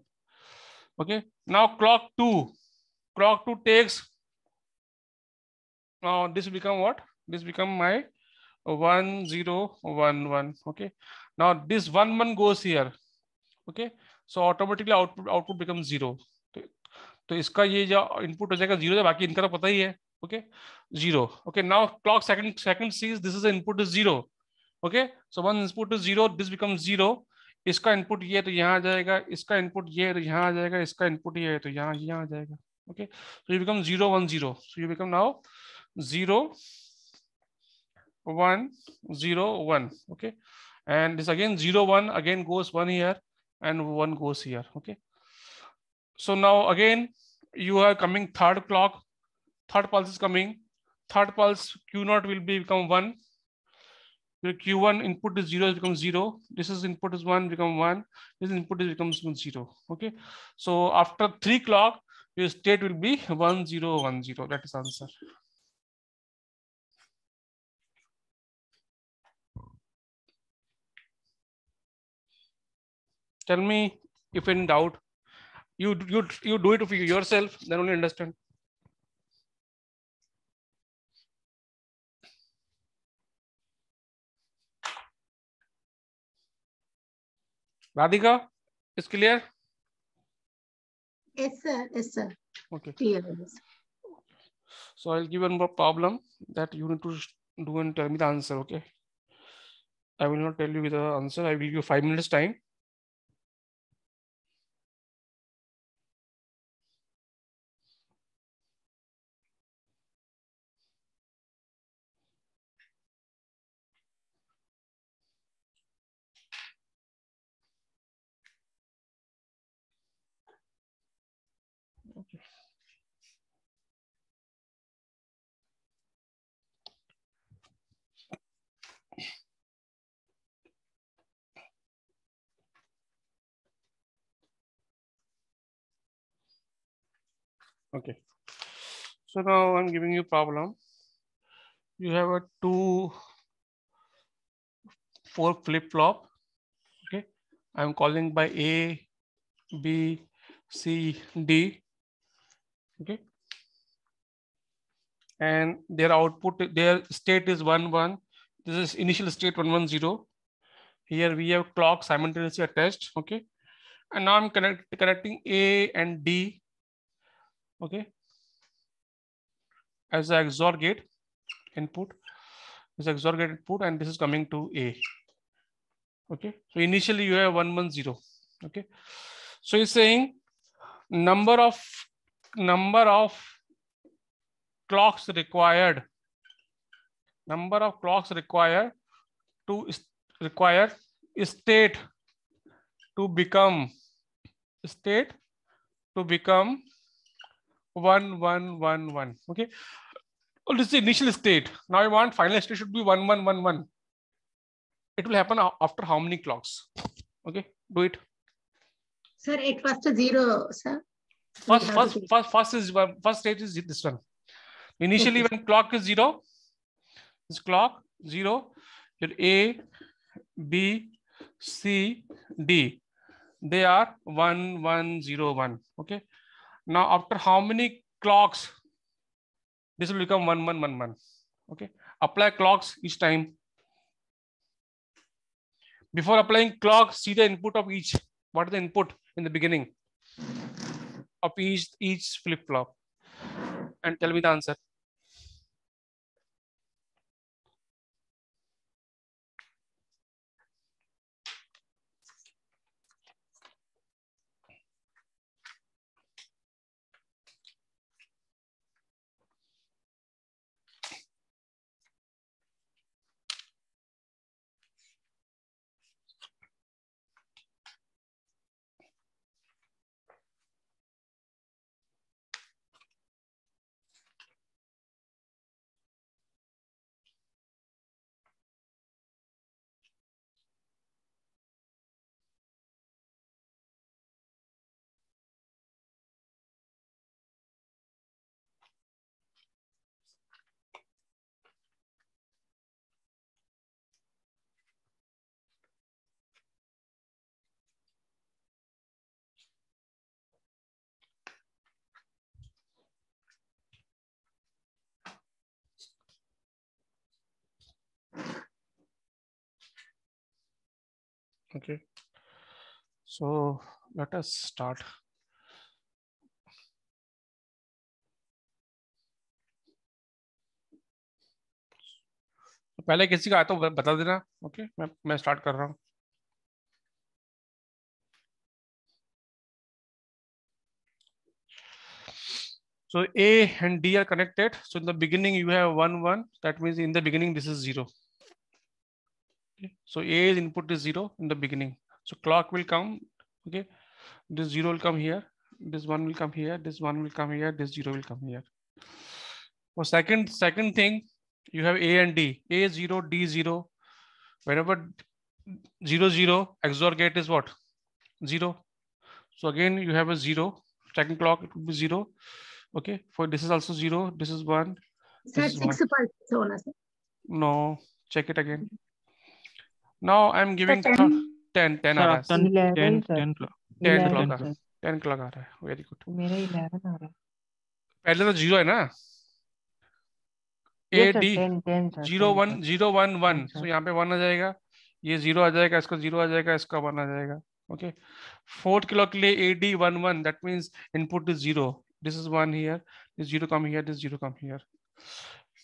okay now clock two clock two takes this become what this become my one zero one one okay? Now this one one goes here okay? So automatically output output becomes zero. तो, तो इसका ये जो input हो जाएगा zero है बाकी इनका तो पता ही है okay zero okay now clock second second sees this is input is zero okay so one input is zero this become zero इसका इनपुट ये तो यहाँ आ जाएगा इसका इनपुट ये तो यहाँ आ जाएगा इसका इनपुट ये तो यहाँ यहाँ आ जाएगा okay so you become zero one zero so you become now 0 1 0 1 okay and this again zero one again goes 1 here and 1 goes here okay So now again, you are coming third clock, third pulse is coming, third pulse Q naught will be become one. Your Q1 input is zero, becomes zero. This is input is one, become one. This input is becomes zero. Okay. So after three clock, your state will be one zero one zero. That is answer. Tell me if in doubt. You you you do it for yourself, then only understand. Radhika, is clear? Yes, sir. Yes, sir. Okay. Clear. So I'll give one more problem that you need to do and tell me the answer. Okay. I will not tell you the answer. I will give you five minutes time. Okay. So now I'm giving you problem. You have a two, four flip flop. Okay. I'm calling by A, B, C, D. Okay. And their output, their state is one, one. This is initial state one, one, zero. Here we have clock simultaneously attached. Okay. And now I'm connect, connecting A and D okay. As the XOR gate input this XOR gate input and this is coming to A. Okay. So initially you have one one zero. Okay. So he's saying number of number of clocks required number of clocks required to is- require state to become state to become one, one, one, one. Okay. Well, this is the initial state. Now I want final state should be one, one, one, one. It will happen after how many clocks? Okay, do it. Sir, it was to zero, sir. First, first, first, first is one- first state is this one. Initially, when clock is zero, this clock zero, your A, B, C, D, they are one, one, zero, one. Okay. Now, after how many clocks, this will become one, one, one, one. Okay. Apply clocks each time. Before applying clock, see the input of each. What is the input in the beginning of each each flip flop? And tell me the answer. okay. So, let us start. तो पहले किसी का आया तो बता देना। Okay मैं मैं स्टार्ट कर रहा हूँ। So A and D are connected so in the beginning you have one one that means in the beginning this is zero Okay. So A's input is zero in the beginning. So clock will come. Okay. This zero will come here. this one will come here, this one will come here, this zero will come here. For second, second thing, you have A and D. A zero, D zero. Whenever zero zero, XOR gate is what? Zero. So again, you have a zero. Second clock, it will be zero. Okay. For this is also zero. This is one. Is six pulses होना. No. Check it again. Now I'm giving so 10, 10, 10 आ रहा है 10 11, 10 clock 10 clock आ रहा है 10 clock आ रहा है very good मेरा 11 आ रहा है पहले तो ज़ीरो है ना A D zero one zero one one. So यहाँ पे वन आ जाएगा। ये ज़ीरो आ जाएगा इसका ज़ीरो आ जाएगा इसका वन आ जाएगा। Okay? Fourth clock lay ad 1 1 that means input is 0 this is 1 here. This 0 come here. This 0 come here.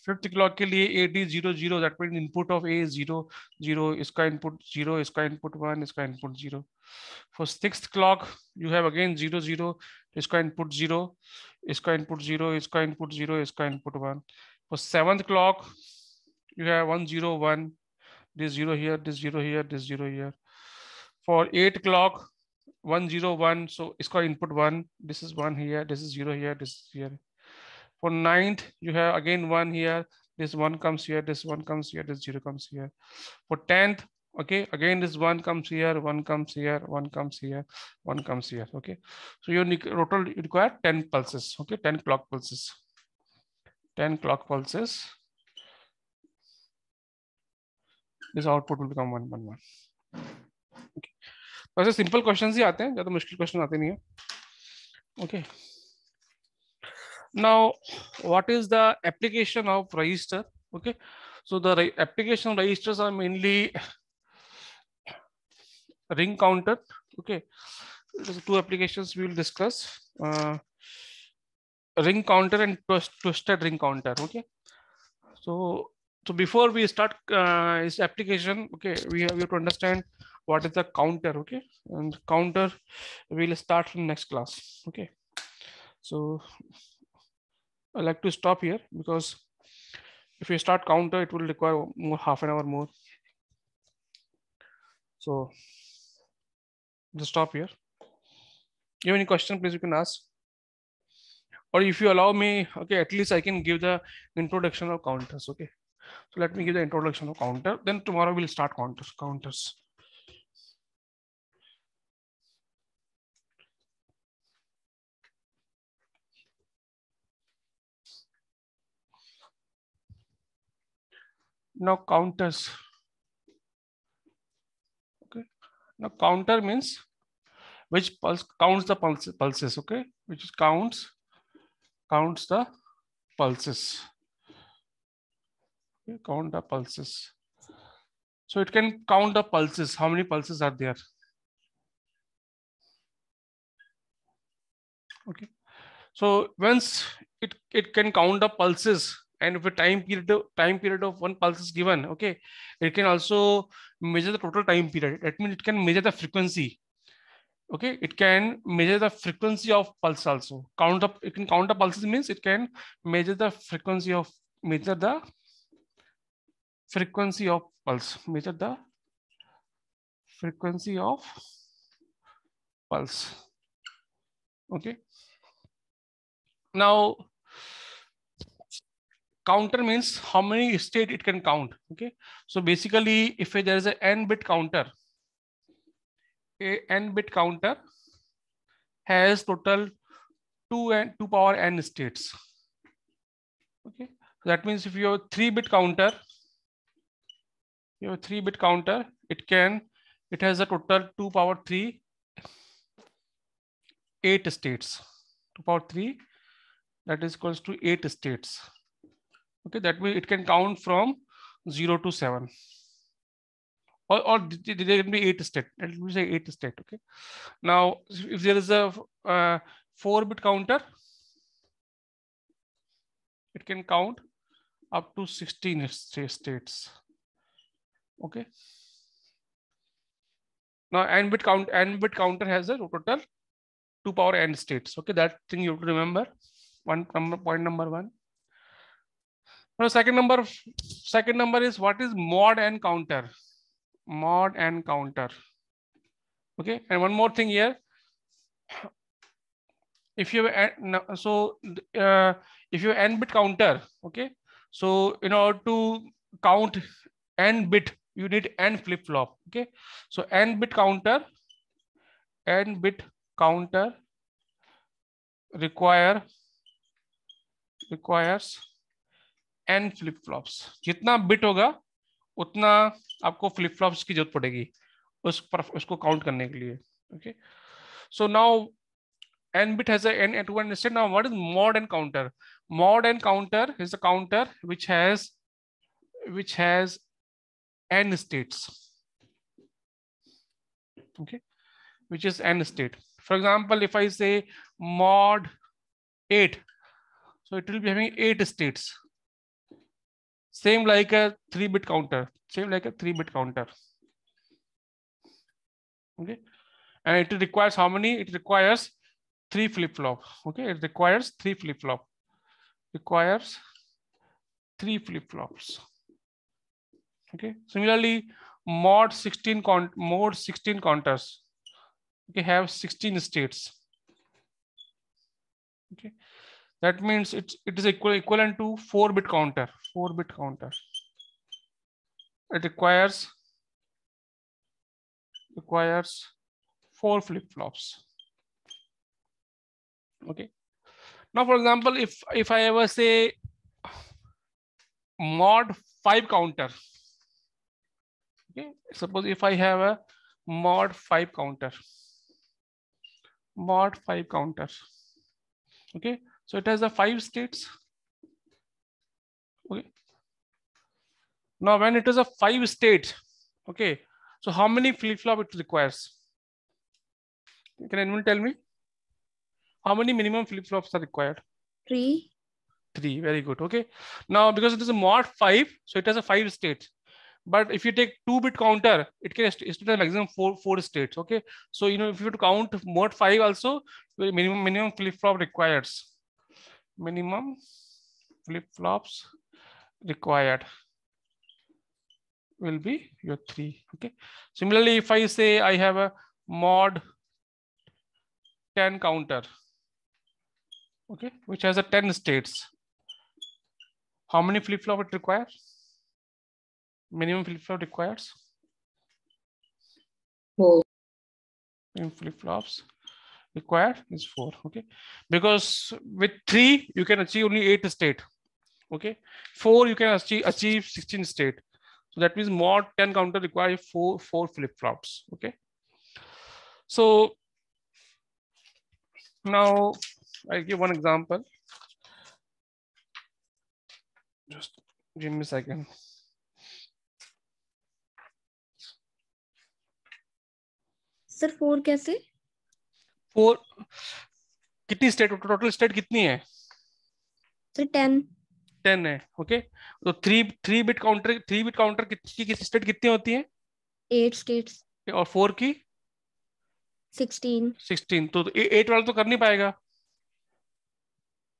Fifth clock के लिए A D zero zero that mean input of A zero zero इसका input zero इसका input one इसका input zero for six clock you have again zero zero इसका input zero इसका input zero इसका input zero इसका input one for seventh clock you have one zero one this zero here this zero here this zero here for eight clock one zero one so it's called input one this is one here this is zero here this is here for ninth you have again one here this one comes here this one comes here this zero comes here for 10th okay again this one comes here one comes here one comes here one comes here okay so your total you require 10 pulses okay 10 clock pulses 10 clock pulses this output will become one one one. Okay. तो ऐसे simple question ही आते हैं ज़्यादा मुश्किल question आते नहीं है okay now what is the application of register? Okay so the re- application registers are mainly ring counter. Okay There's two applications we will discuss. Uh, ring counter and twist, twisted ring counter. Okay so so before we start uh, this application okay we have, we have to understand what is the counter. Okay and counter we'll start from next class. Okay so i like to stop here because if you start counter it will require more half an hour more so just stop here you have any question please you can ask or if you allow me okay at least i can give the introduction of counters okay so let me give the introduction of counter. Then tomorrow we'll start counters. Counters. Now counters. Okay. Now counter means which pulse counts the pulse, pulses. Okay, which counts counts the pulses okay, count the pulses. So it can count the pulses. How many pulses are there? Okay. So once it, it can count the pulses and if a time period time period of one pulse is given, okay, it can also measure the total time period. That means it can measure the frequency. Okay, it can measure the frequency of pulse also. Count up, it can count the pulses means it can measure the frequency of measure the frequency of pulse measure the frequency of pulse okay now counter means how many state it can count okay? So basically if there is a n bit counter a n bit counter has total 2 and 2 power n states okay? So that means if you have 3 bit counter you have a three bit counter it can it has a total 2 power 3 8 states. 2 power 3 that is equals to 8 states okay that means it can count from 0 to 7 or, or there can be 8 state. Let me say 8 state okay? Now if there is a uh, 4 bit counter it can count up to 16 states okay? Now n bit count n bit counter has a total 2 power n states okay? That thing you have to remember. One number point number one now second number second number is what is mod n counter mod n counter okay and one more thing here if you have so uh, if you n bit counter, okay. So in order to count n bit, you need n flip flop. Okay. So n bit counter, n bit counter require requires N flip flops जितना bit होगा, उतना आपको flip flops की ज़रूरत पड़ेगी उस पर उसको काउंट करने के लिए okay so now N bit has N at one now what is mod N counter mod N counter is a counter which has which has N states okay which is N state for example if I say mod eight so it will be having eight states. Same like a 3 bit counter. Same like a 3 bit counter. Okay? And it requires how many? It requires three flip flop okay? It requires three flip flop requires three flip flops okay? Similarly mod 16 count mod 16 counters. Okay? Have 16 states. Okay that means it's it is equal equivalent to 4 bit counter 4 bit counter. It requires requires four flip flops okay. Now for example if if i ever say mod 5 counter okay suppose if i have a mod 5 counter mod 5 counter okay so it has the five states. Okay. Now when it is a five state okay so how many flip flop it requires? Can anyone tell me? How many minimum flip flops are required? Three. three. Very good. Okay. Now because it is a mod 5 so it has a five states but if you take two bit counter it can it the maximum four four states. Okay. So you know if you to count mod 5 also minimum minimum flip flop requires minimum flip flops required will be your three okay? Similarly if i say i have a mod 10 counter okay which has a 10 states how many flip flop it requires? Minimum flip flop requires? Four. minimum flip flops required is four okay because with three you can achieve only eight state okay four you can achieve achieve 16 state so that means mod 10 counter require four four flip flops okay so now I'll give one example. Just give me a second. Sir four कैसे four कितनी state total state कितनी है? Sir ten ten है okay तो three three bit counter three bit counter की की state कितनी होती है? एट स्टेट्स और फोर की? सिक्सटीन सिक्सटीन तो एट वाला तो कर नहीं पाएगा।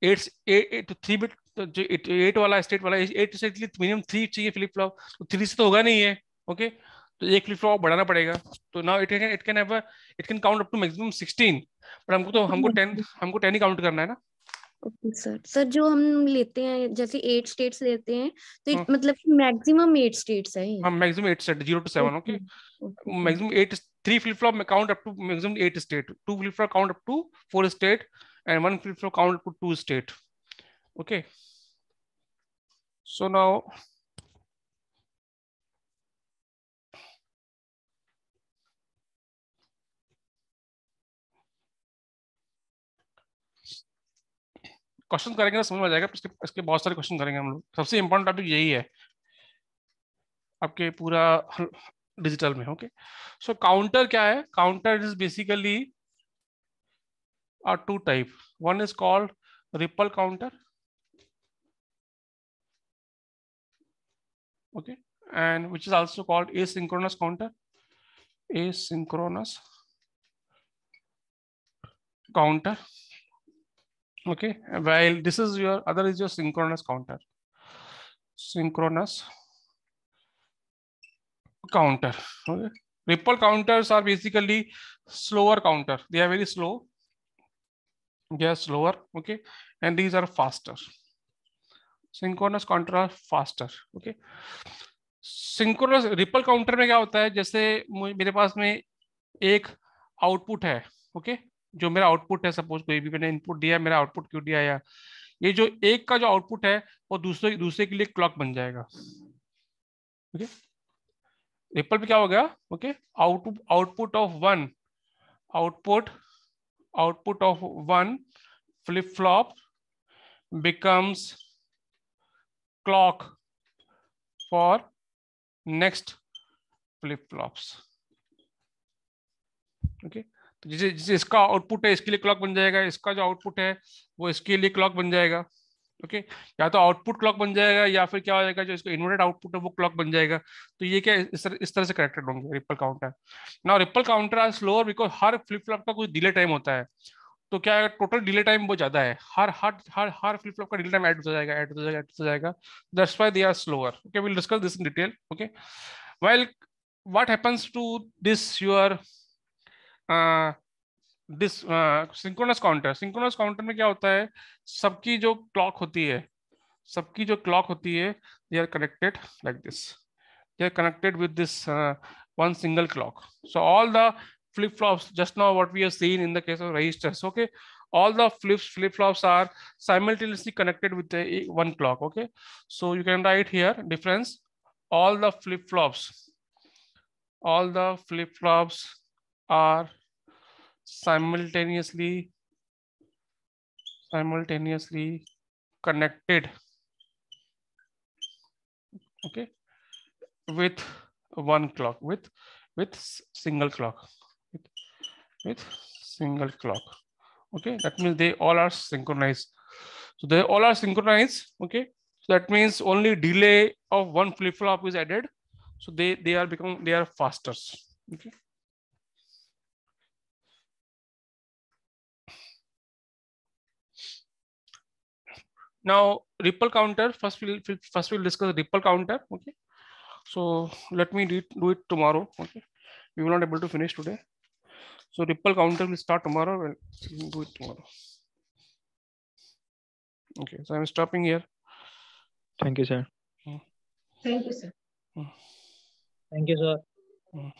एट एट थ्री बिट जो एट वाला स्टेट वाला एट स्टेट मिनिमम थ्री चाहिए फ्लिप फ्लॉप तो थ्री से तो होगा नहीं है ओके तो एक फ्लिप फ्लॉप बढ़ाना पड़ेगा। तो now it can it can have it can count up to maximum 16 पर हमको तो हमको 10 हमको 10 ही काउंट करना है ना। ओके सर सर जो हम लेते हैं जैसे एट स्टेट्स लेते हैं तो हाँ. मतलब मैक्सिमम एट स्टेट्स है हाँ maximum eight state zero to seven okay maximum eight three flip flop count up to maximum eight state two flip flop count up to four state and one flip flop count up to two state okay so now question करेंगे ना समझ में आ जाएगा इसके इसके बहुत सारे question करेंगे हम लोग। सबसे इंपॉर्टेंट टॉपिक यही है आपके पूरा डिजिटल में ओके सो काउंटर क्या है? Counter is basically two type one is called ripple counter okay? And which is also called asynchronous counter. Asynchronous counter. Okay while this is your other is your synchronous counter synchronous counter okay ripple counters are basically slower counter they are very slow they are slower okay and these are faster synchronous counter are faster okay synchronous ripple counter में क्या होता है जैसे मेरे पास में एक output है okay जो मेरा आउटपुट है सपोज़ कोई भी मैंने इनपुट दिया, मेरा आउटपुट क्यों दिया या ये जो एक का जो आउटपुट है, वो दूसरे दूसरे के लिए क्लॉक बन जाएगा। ओके रिपल पे क्या हो गया okay out output of one output output of one flip flop becomes clock for next flip flops okay? तो जिसे जिसे इसका आउटपुट है, इसके लिए क्लॉक बन जाएगा। इसका जो आउटपुट है, वो इसके लिए क्लॉक बन जाएगा। ओके या तो आउटपुट क्लॉक बन जाएगा, या फिर क्या हो जाएगा, जो इसका इन्वर्टेड आउटपुट है, वो क्लॉक बन जाएगा। तो ये क्या इस तरह इस तरह से कनेक्टेड होंगे ripple counter now ripple counter are slower because her flip flop का कुछ डिले टाइम होता है। तो क्या है टोटल डिले टाइम बहुत ज़्यादा है। हर हर हर हर फ्लिप फ्लॉप का डिले टाइम ऐड हो जाएगा ऐड हो जाएगा ऐड हो जाएगा। That's why they are slower okay will discuss this in detail okay while what happens to this your this synchronous counter synchronous counter में क्या होता है? सबकी जो क्लॉक होती है, सबकी जो क्लॉक होती है they are connected like this they are connected with this one single clock so all the flip flops just now what we are seen in the case of registers okay all the flips flip flops are simultaneously connected with one clock okay so you can write here difference all the flip flops all the flip flops are simultaneously simultaneously connected. Okay with one clock with with single clock with, with single clock okay. That means they all are synchronized. So they all are synchronized okay. So that means only delay of one flip flop is added. So they they are become they are faster okay now ripple counter first we'll first we'll discuss ripple counter okay so let me do it, do it tomorrow. Okay, we were not able to finish today. So ripple counter will start tomorrow. We'll do it tomorrow. Okay, so I'm stopping here. Thank you, sir. Thank you, sir. Thank you, sir. Mm.